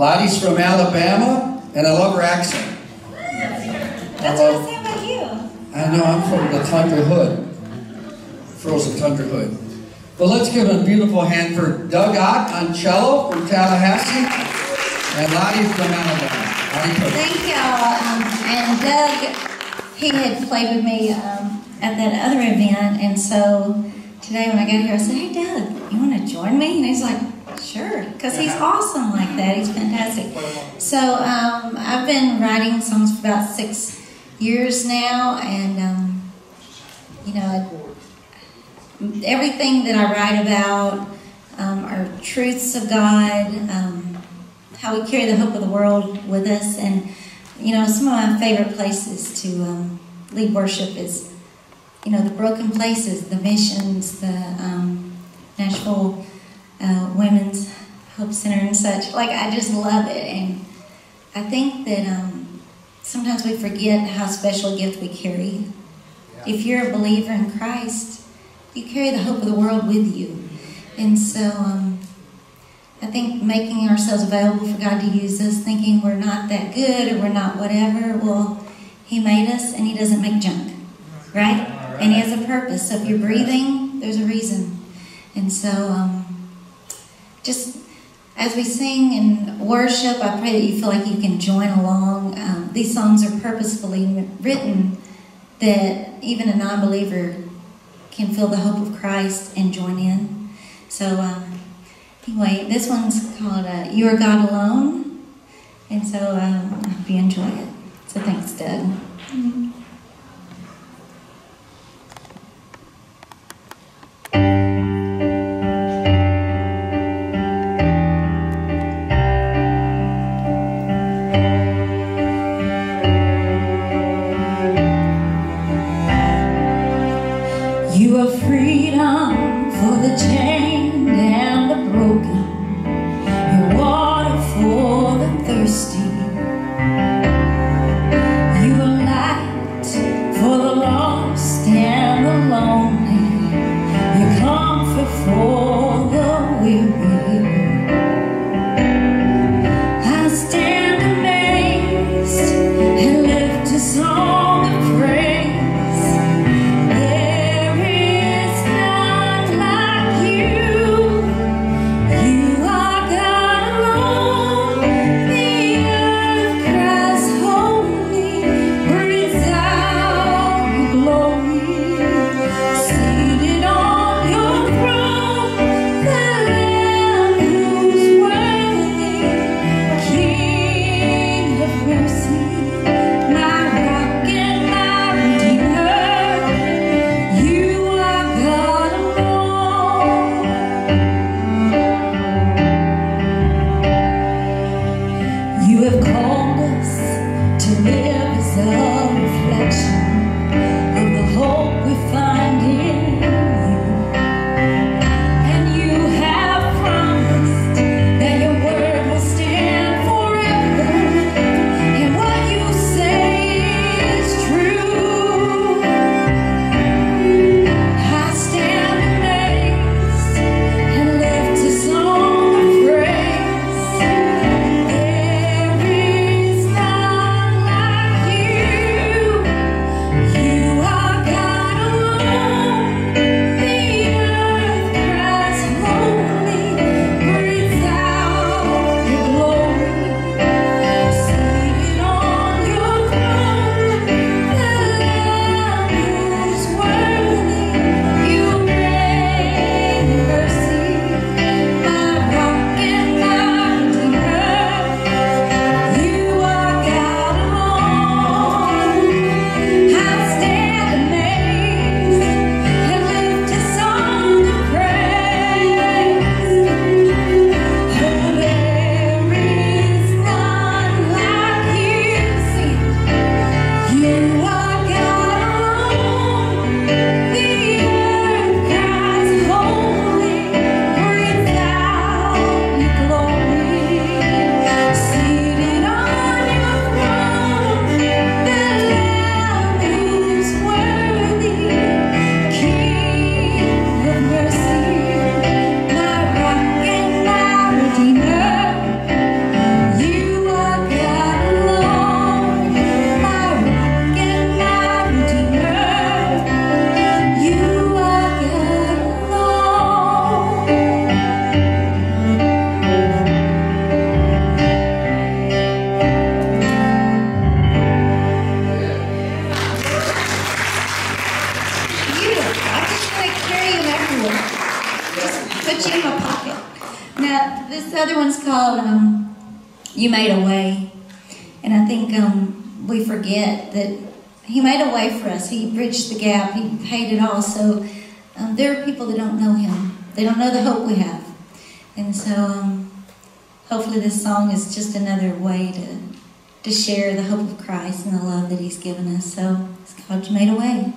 Lottie's from Alabama, and I love her accent. That's what I say about you. I know I'm from the Tundra Hood, frozen Tundra Hood. But let's give a beautiful hand for Doug Ott on cello from Tallahassee, and Lottie from Alabama. Lottie Thank y'all. Um, and Doug, he had played with me um, at that other event, and so today when I got here, I said, "Hey, Doug, you want to join me?" And he's like, "Sure," because he's awesome like that. He's fantastic. So um, I've been writing songs for about six years now, and um, you know, everything that I write about um, are truths of God, um, how we carry the hope of the world with us, and you know, some of my favorite places to um, lead worship is, you know, the broken places, the missions, the um, Nashville Hope Center and such. Like, I just love it, and I think that um, sometimes we forget how special a gift we carry. If you're a believer in Christ, you carry the hope of the world with you. And so um, I think making ourselves available for God to use us, thinking we're not that good or we're not whatever, well, He made us and He doesn't make junk, right? And He has a purpose. So if you're breathing, there's a reason. And so um, just as we sing and worship, I pray that you feel like you can join along. Um, these songs are purposefully written that even a non believer can feel the hope of Christ and join in. So, um, anyway, this one's called uh, You Are God Alone. And so um, I hope you enjoy it. So, thanks, Doug. this other one's called um, You Made a Way. And I think um, we forget that He made a way for us. He bridged the gap. He paid it all. So um, there are people that don't know Him. They don't know the hope we have. And so um, hopefully this song is just another way to, to share the hope of Christ and the love that He's given us. So it's called You Made a Way.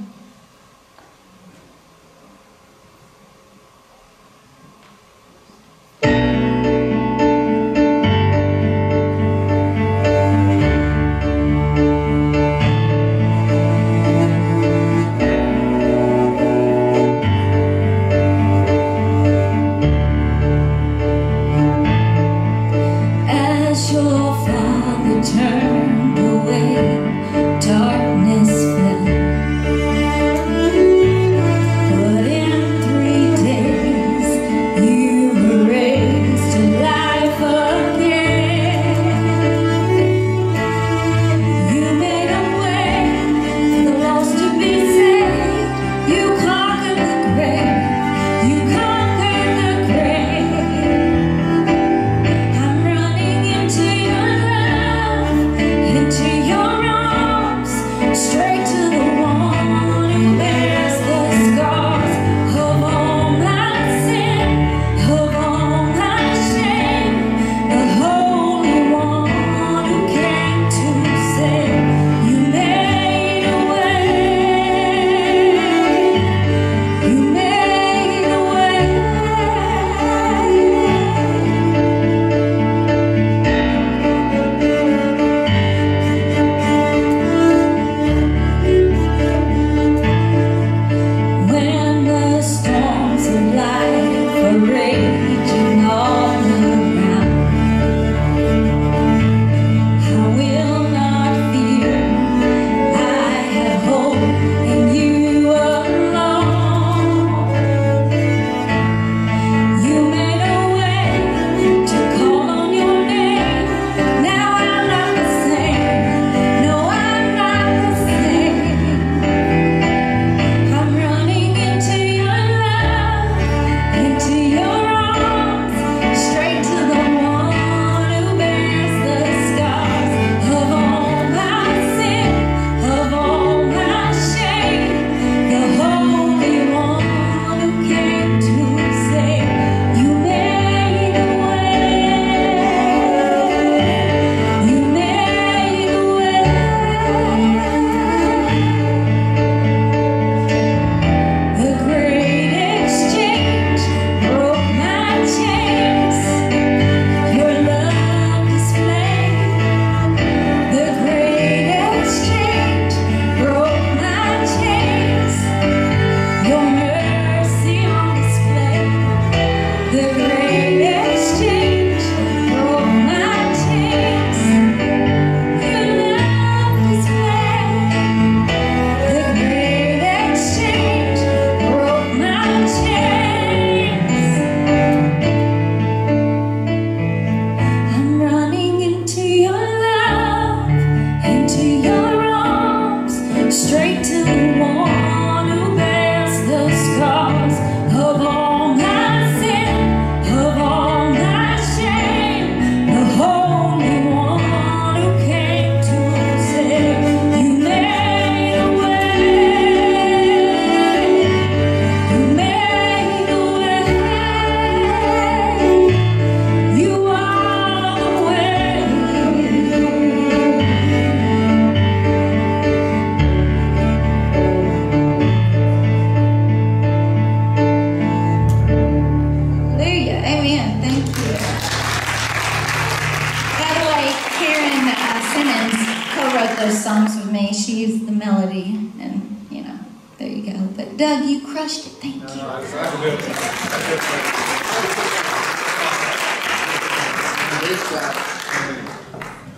Doug, you crushed it. Thank you.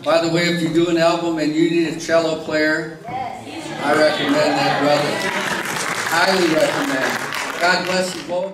By the way, if you do an album and you need a cello player. I recommend that brother. Highly recommend. God bless you both.